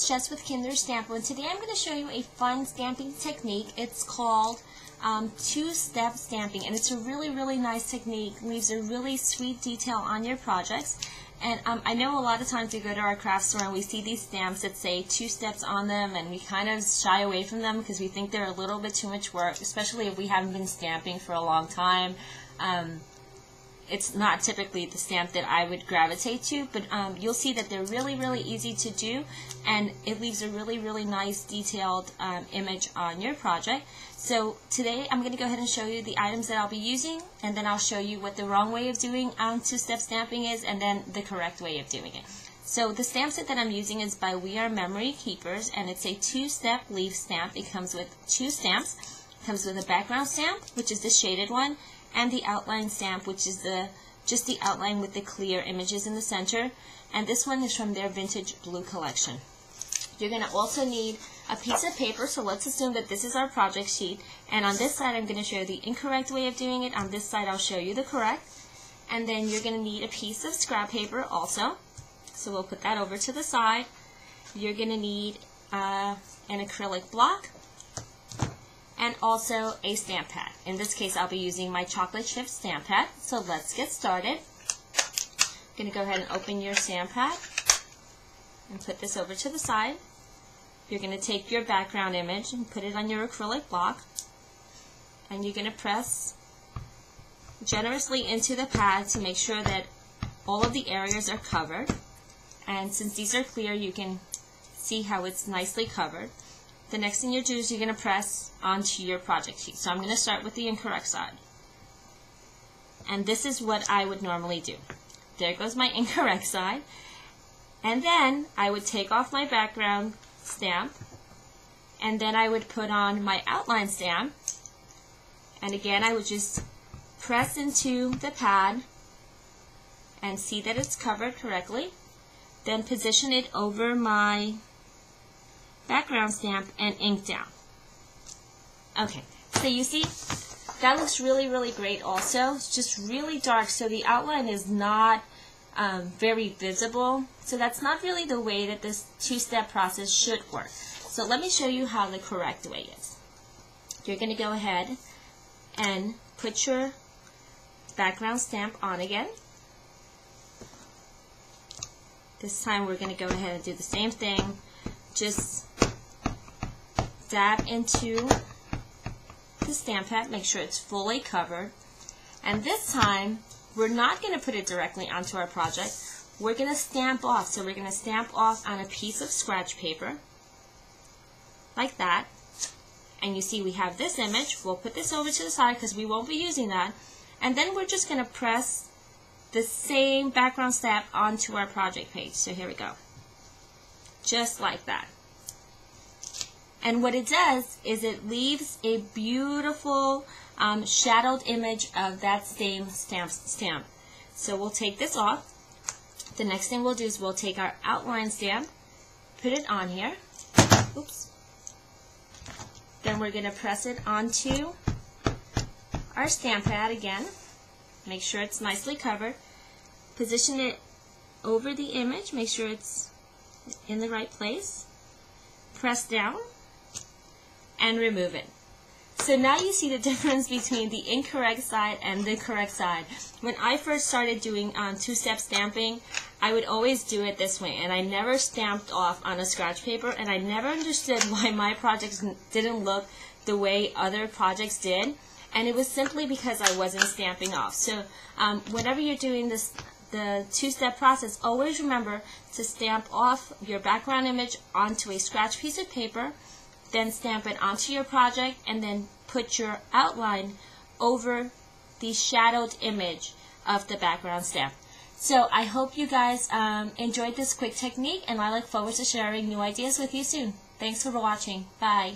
is Jess with Kinder Stampo and today I'm going to show you a fun stamping technique. It's called um, two-step stamping and it's a really really nice technique. Leaves a really sweet detail on your projects and um, I know a lot of times we go to our craft store and we see these stamps that say two steps on them and we kind of shy away from them because we think they're a little bit too much work, especially if we haven't been stamping for a long time. Um, it's not typically the stamp that I would gravitate to, but um, you'll see that they're really, really easy to do, and it leaves a really, really nice detailed um, image on your project. So today I'm going to go ahead and show you the items that I'll be using, and then I'll show you what the wrong way of doing um, two-step stamping is, and then the correct way of doing it. So the stamp set that I'm using is by We R Memory Keepers, and it's a two-step leaf stamp. It comes with two stamps. It comes with a background stamp, which is the shaded one, and the outline stamp, which is the just the outline with the clear images in the center. And this one is from their Vintage Blue collection. You're going to also need a piece of paper, so let's assume that this is our project sheet. And on this side, I'm going to show you the incorrect way of doing it. On this side, I'll show you the correct. And then you're going to need a piece of scrap paper also. So we'll put that over to the side. You're going to need uh, an acrylic block and also a stamp pad. In this case, I'll be using my chocolate chip stamp pad. So let's get started. I'm going to go ahead and open your stamp pad and put this over to the side. You're going to take your background image and put it on your acrylic block. And you're going to press generously into the pad to make sure that all of the areas are covered. And since these are clear, you can see how it's nicely covered the next thing you do is you're going to press onto your project sheet. So I'm going to start with the incorrect side. And this is what I would normally do. There goes my incorrect side. And then I would take off my background stamp and then I would put on my outline stamp and again I would just press into the pad and see that it's covered correctly then position it over my background stamp, and ink down. Okay, so you see, that looks really, really great also. It's just really dark, so the outline is not um, very visible. So that's not really the way that this two-step process should work. So let me show you how the correct way is. You're going to go ahead and put your background stamp on again. This time we're going to go ahead and do the same thing, just dab into the stamp pad, make sure it's fully covered. And this time, we're not going to put it directly onto our project. We're going to stamp off. So we're going to stamp off on a piece of scratch paper, like that. And you see we have this image. We'll put this over to the side because we won't be using that. And then we're just going to press the same background stamp onto our project page. So here we go. Just like that. And what it does is it leaves a beautiful um, shadowed image of that same stamp, stamp. So we'll take this off. The next thing we'll do is we'll take our outline stamp, put it on here. Oops. Then we're going to press it onto our stamp pad again. Make sure it's nicely covered. Position it over the image. Make sure it's in the right place. Press down and remove it. So now you see the difference between the incorrect side and the correct side. When I first started doing um, two-step stamping, I would always do it this way, and I never stamped off on a scratch paper, and I never understood why my projects didn't look the way other projects did, and it was simply because I wasn't stamping off. So um, whenever you're doing this, the two-step process, always remember to stamp off your background image onto a scratch piece of paper, then stamp it onto your project, and then put your outline over the shadowed image of the background stamp. So I hope you guys um, enjoyed this quick technique, and I look forward to sharing new ideas with you soon. Thanks for watching. Bye.